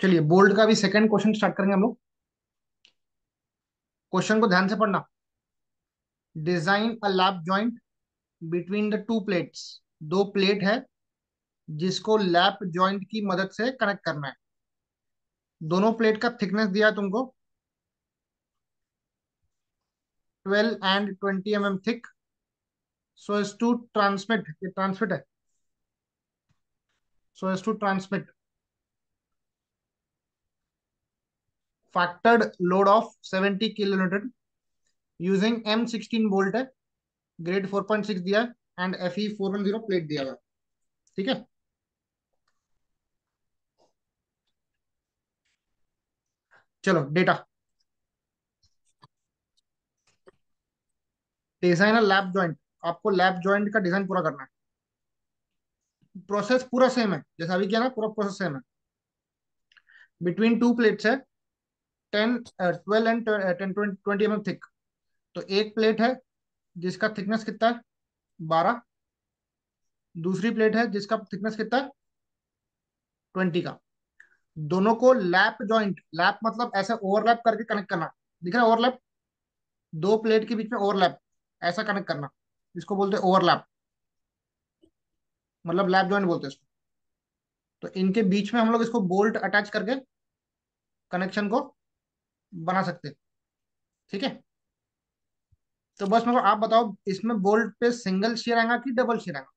चलिए बोल्ड का भी सेकंड क्वेश्चन स्टार्ट करेंगे हम लोग। क्वेश्चन को ध्यान से पढ़ना। Design a lap joint between the two plates दो प्लेट है, जिसको लैप जॉइंट की मदद से कनेक्ट करना है। दोनों प्लेट का थिकनेस दिया है तुमको। 12 and 20 M M thick so as to transmit ये ट्रांसमिट है। So as to transmit factored load of 70 kilometre using M sixteen bolt है ग्रेड 4.6 दिया है and F E four one zero plate दिया हुआ ठीक है? चलो डेटा डिज़ाइन है लैप जॉइंट आपको लैब ज्वाइंट का डिज़ाइन पूरा करना है। प्रोसेस पूरा सेम है, जैसा अभी किया ना, पूरा प्रोसेस सेम है। बिटवीन टू प्लेट्स है ten twelve and ten twenty M M thick तो एक प्लेट है, जिसका थिकनेस कितना है? बारह। दूसरी प्लेट है, जिसका थिकनेस कितना है? ट्वेंटी का। दोनों को लैप जॉइंट लैप मतलब ऐसे ओवरलैप करके कनेक्ट करना। दिख रहा है ओवरलैप दो प्लेट के बीच में ओवरलैप ऐसा कनेक्ट करना। इसको बोलते हैं ओवरलैप मतलब लैप जॉइंट बोलते हैं इसको। तो इनके बीच में हम लोग इसको बोल्ट अटैच करके कनेक्शन को बना सकते ठीक है? तो बस मेरे को आप बताओ इसमें बोल्ट पे सिंगल शेयर आएगा कि डबल शेयर आएगा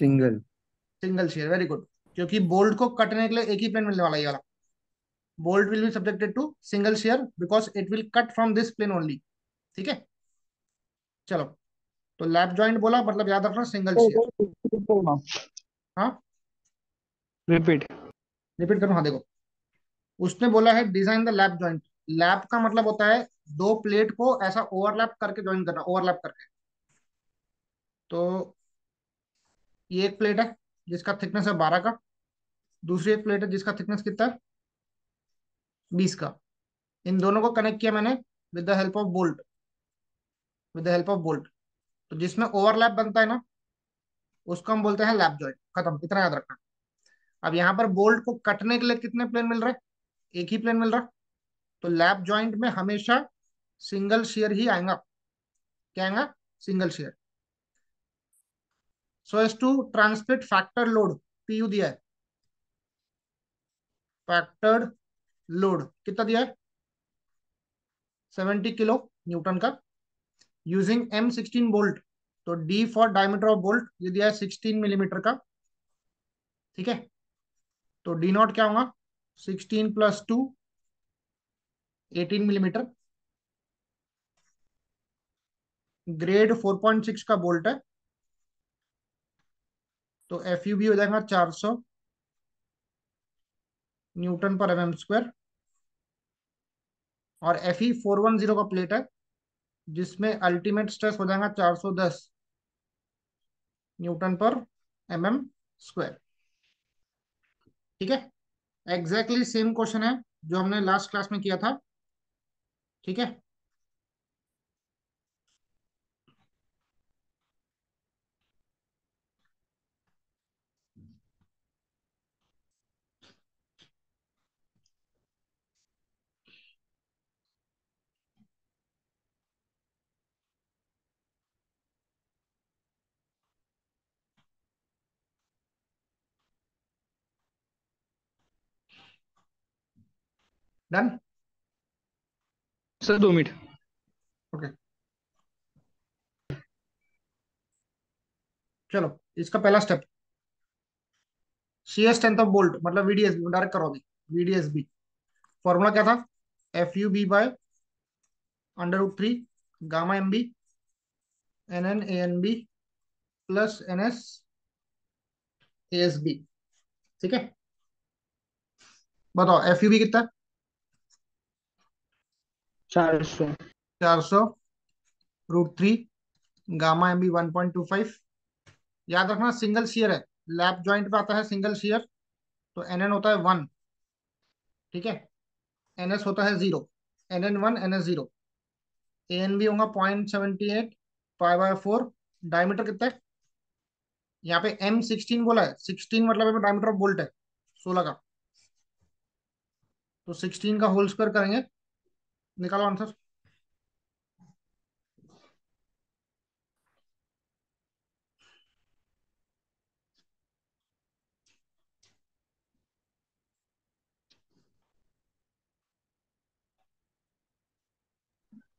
single single shear very good क्योंकि बोल्ट को कटने के लिए एक ही प्लेन मिलने वाला ये वाला। Bolt will be subjected to single shear because it will cut from this plane only ठीक है? चलो। तो लैप ज्वाइंट बोला मतलब याद रखना सिंगल शेयर हाँ? रिपीट रिपीट करूँ हाँ देखो। उसने बोला है design the lap joint lap का मतलब होता है, दो प्लेट को ऐसा ओवरलैप करके ज्वाइन करना ओवरलैप करके। तो ये एक प्लेट है, जिसका थिकनेस है बारह का। दूसरी एक प्लेट है, जिसका थिकनेस कितना है? बीस का। इन दोनों को कनेक्ट किया मैंने with the help of bolt with the help of bolt तो जिसमें ओवरलैप बनता है ना, उसको हम बोलते हैं लैप जॉइंट खत्म। इतना याद रखना। अब यहाँ पर बोल्ट को कटने के लिए कितने प्लेन मिल रहे एक ही प्लेन मिल रहा तो लैप ज्वाइंट में हमेशा सिंगल शेयर ही आएगा। क्या आएगा? Single shear. So as to transmit factor load PU दिया है। फैक्टर्ड लोड कितना दिया है? 70 किलो न्यूटन का। यूजिंग एम सिक्सटीन बोल्ट तो D for diameter of bolt ये दिया है 16 मिलीमीटर का। ठीक है? तो डी नॉट क्या होगा? 16 plus two eighteen millimetre grade 4.6 का बोल्ट है। तो एफ़ यू भी हो जाएगा 400 न्यूटन पर एम स्क्वायर। और F E four one zero का प्लेट है, जिसमें अल्टीमेट स्ट्रेस हो जाएगा 410 न्यूटन पर एम एम स्क्वायर। ठीक है? एग्जैक्टली सेम क्वेश्चन है जो हमने लास्ट क्लास में किया था। ठीक है? डन सर दो मिनट ओके चलो इसका पहला step shear strength of bolt मतलब वीडीएसबी डायरेक्ट करो अभी. वीडीएसबी फॉर्मूला क्या था? F U B by under root three gamma M B N N A N B plus N S A S B ठीक है? बताओ एफ़ यू बी कितना? Root three gamma M B one point two five याद रखना single shear है। Lap joint पे आता है सिंगल शेयर तो एन एन होता है वन ठीक है? एन एस होता है zero N N one N S zero A N B होगा point seventy eight five by four diameter कितना है? यहाँ पे एम सिक्सटीन बोला है। सिक्सटीन मतलब डायमीटर ऑफ़ बोल्ट है, सोलह का। तो सिक्सटीन का होल स्क्वायर करेंगे। निकालो answer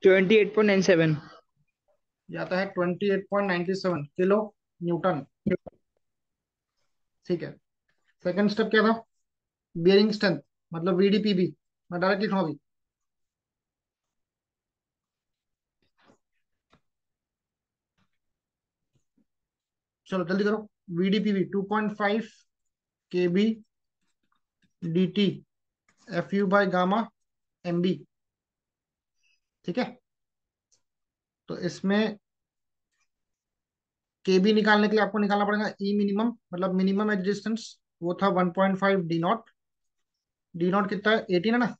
twenty eight point nine seven ये आता है twenty eight point ninety seven kilo newton. ठीक है। सेकंड स्टेप क्या था? बियरिंग स्ट्रेंथ मतलब वीडीपीबी मैं डायरेक्ट लिख अभी। चलो जल्दी करो। VDPB two point five K B D T F U by gamma M B ठीक है? तो इसमें के बी निकालने के लिए आपको निकालना पड़ेगा ई मिनिमम मतलब मिनिमम एग्जिस्टेंस वो था one point five D naught D naught कितना है? एटीन है ना?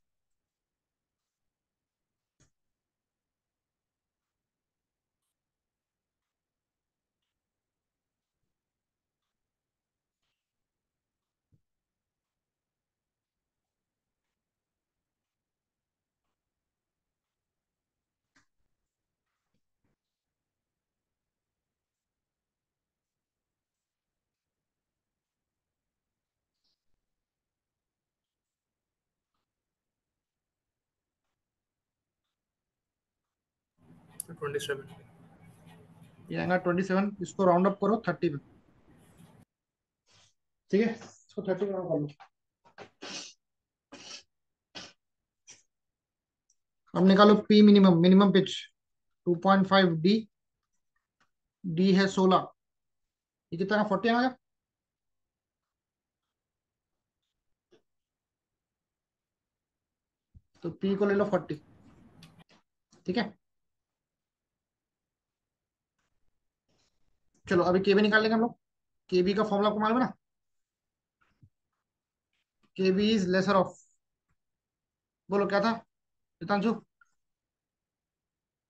ट्वेंटी सेवन ये आएगा ट्वेंटी सेवन इसको राउंड अप करो थर्टी पे ठीक है? इसको थर्टी में कर। लो अब निकालो P minimum minimum pitch two point five D D है सोलह। ये कितना फोर्टी आएगा? तो पी को ले लो फोर्टी ठीक है? चलो अभी केबी निकाल लेंगे हम लोग। केबी का फॉर्मूला आपको मालूम है ना? केबी इज़ लेसर ऑफ़ बोलो क्या था? हितांशु?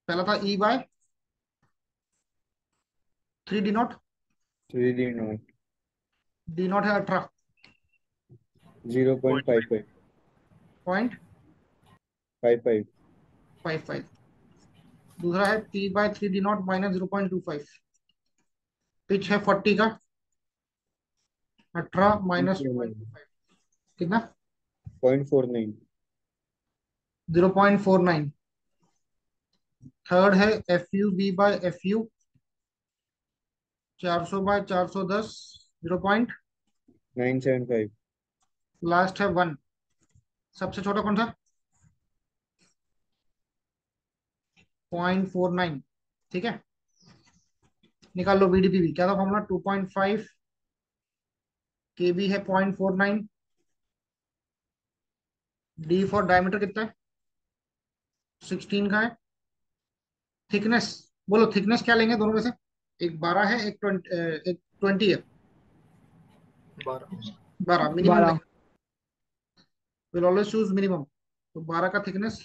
पहला था E by three D naught three D naught D naught है अठारह। Zero point five five point five five five five दूसरा है P by three D naught minus zero point two five pitch है फोर्टी का। अठारह minus कितना? Point four nine. Zero point four nine. Third है F U B by F U चार सौ बाय चार सौ दस ज़ीरो point. Nine seven five. Last है वन। सबसे छोटा कौन सा? Point four nine. ठीक है? निकाल लो बीडीपी भी। क्या था formula two point five K B है point four nine D for diameter कितना है? सिक्सटीन का है। थिकनेस बोलो थिकनेस क्या लेंगे दोनों में से? एक बारह है एक ट्वेंटी एक ट्वेंटी है। बारह। Minimum will always choose minimum तो बारह का थिकनेस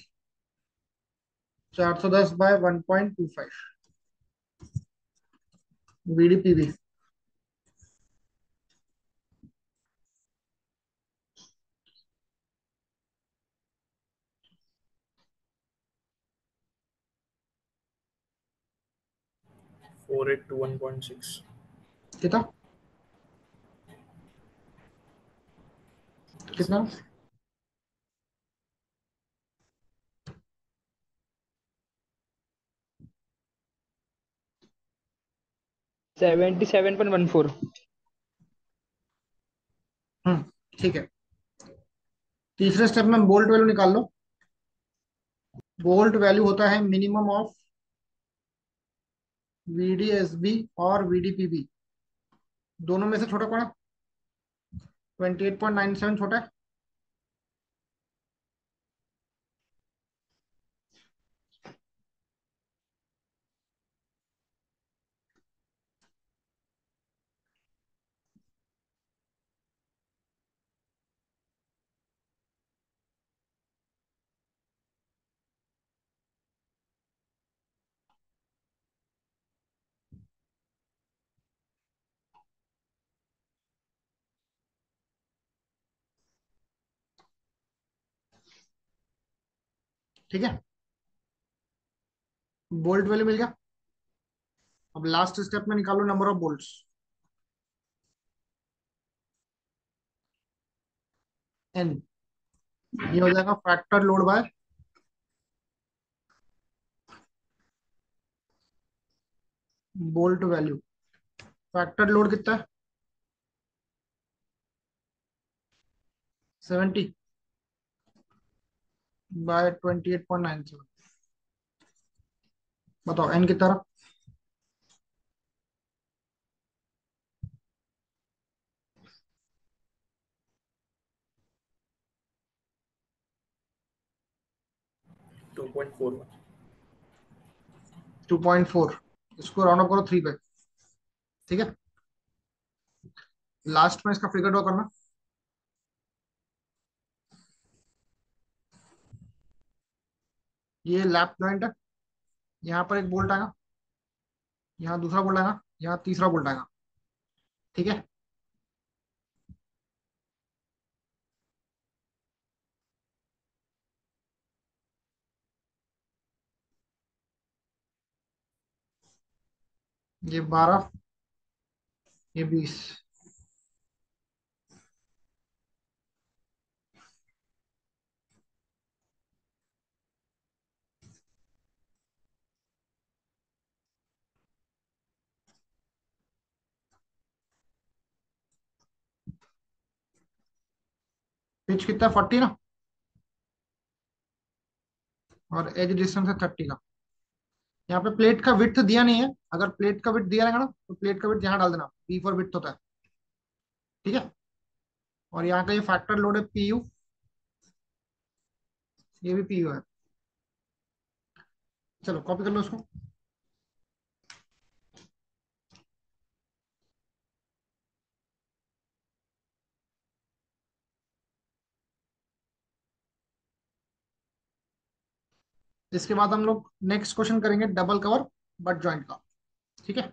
चार सौ दस by one point two five VDPV four eight two one point six. कितना? कितना? Seventy seven point one four. हम्म ठीक है। तीसरे स्टेप में बोल्ट वैल्यू निकाल लो। बोल्ट वैल्यू होता है मिनिमम ऑफ़ वीडीएसबी और वीडीपीबी दोनों में से छोटा कौन है? Twenty eight point nine seven छोटा है। ठीक है? बोल्ट वैल्यू मिल गया? अब लास्ट स्टेप में निकालो नंबर ऑफ़ बोल्ट्स एन ये हो जाएगा factor load by bolt value factor load कितना है? Seventy by twenty eight point nine seven बताओ एन की रहा two point four two point four इसको राउंड अप करो थ्री पे। ठीक है? लास्ट में इसका फिगर ड्रॉ करना। ये लैप जॉइंट है। यहाँ पर एक बोल्ट आएगा। यहाँ दूसरा बोल्ट आएगा। यहाँ तीसरा बोल्ट आएगा। ठीक है? ये बारह, ये बीस। पिच कितना है? फोर्टी ना? और एज डिस्टेंस है थर्टी का। यहाँ पे प्लेट का विड्थ दिया नहीं है। अगर प्लेट का विड्थ दिया रहेगा ना तो प्लेट का विड्थ यहाँ डाल देना। पी फॉर विड्थ होता है। ठीक है? और यहाँ का ये फैक्टर लोड है पी यू ये भी पी यू है। चलो कॉपी कर लो उसको इसके बाद हम लोग नेक्स्ट क्वेश्चन करेंगे डबल कवर बट ज्वाइंट का ठीक है?